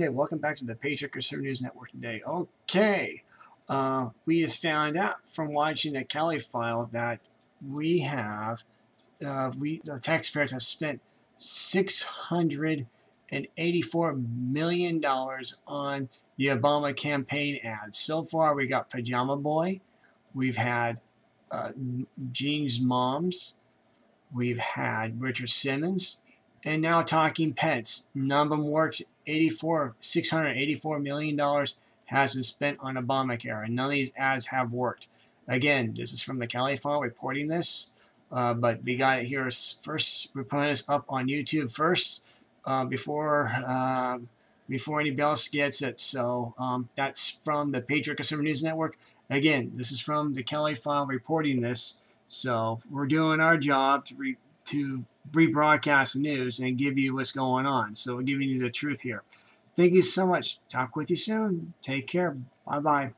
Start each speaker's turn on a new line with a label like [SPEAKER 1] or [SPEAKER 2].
[SPEAKER 1] Okay, welcome back to the Patriot Conservative News Network today. Okay, uh, we just found out from watching the Kelly file that we have, uh, we the taxpayers have spent six hundred and eighty-four million dollars on the Obama campaign ads. So far, we got Pajama Boy, we've had uh, Jean's moms, we've had Richard Simmons, and now talking pets. Number worked 84, $684 million has been spent on Obamacare, and none of these ads have worked. Again, this is from the File reporting this, uh, but we got it here first. We're putting this up on YouTube first uh, before uh, before anybody else gets it. So um, that's from the Patriot Conservative News Network. Again, this is from the Kelly File reporting this. So we're doing our job to to rebroadcast news and give you what's going on. So we're giving you the truth here. Thank you so much. Talk with you soon. Take care. Bye bye.